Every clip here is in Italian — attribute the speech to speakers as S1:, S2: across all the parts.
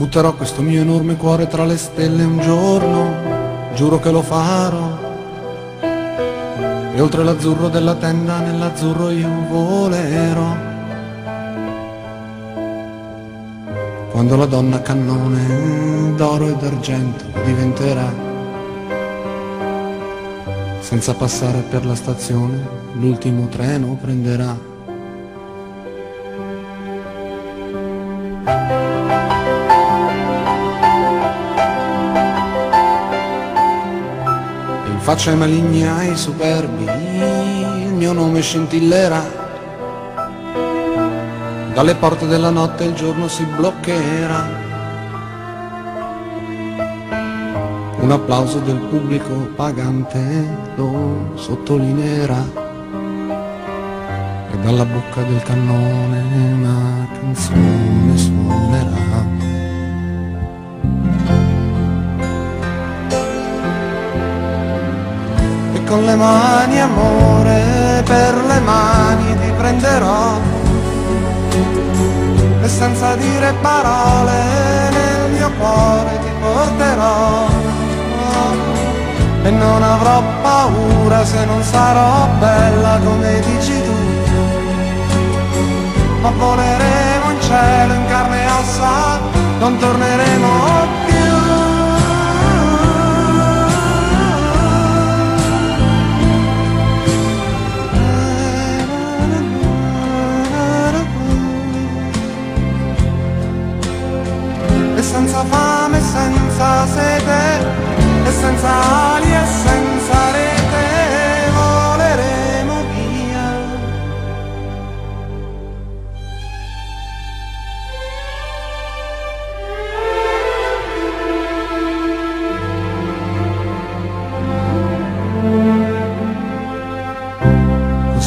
S1: Butterò questo mio enorme cuore tra le stelle un giorno, giuro che lo farò. E oltre l'azzurro della tenda, nell'azzurro io volerò. Quando la donna cannone d'oro e d'argento diventerà, senza passare per la stazione, l'ultimo treno prenderà. Faccia ai maligni ai superbi, il mio nome scintillerà. Dalle porte della notte il giorno si bloccherà. Un applauso del pubblico pagante lo sottolineerà. E dalla bocca del cannone una canzone suonerà. Con le mani amore, per le mani ti prenderò. E senza dire parole nel mio cuore ti porterò. E non avrò paura se non sarò bella come dici tu. Ma voleremo in cielo in carne e ossa non torneremo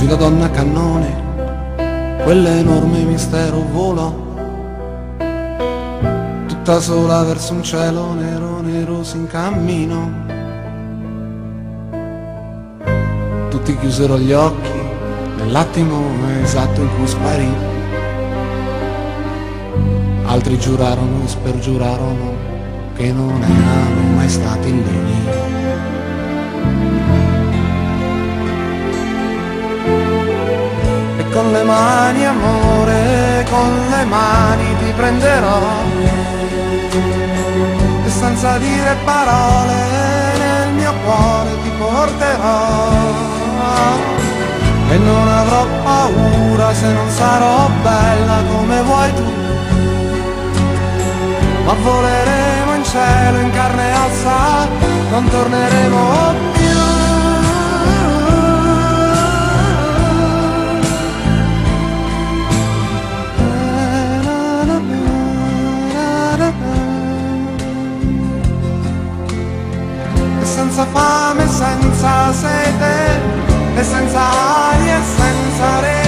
S1: La donna cannone, quell'enorme mistero volò tutta sola verso un cielo nero, nero si incammino. Tutti chiusero gli occhi nell'attimo esatto in cui sparì. Altri giurarono e spergiurarono che non erano mai stati lì. Le mani amore, con le mani ti prenderò. E senza dire parole nel mio cuore ti porterò. E non avrò paura se non sarò bella come vuoi tu. Ma voleremo in cielo in carne e ossa non torneremo più senza fame, senza sete e senza aria senza rete.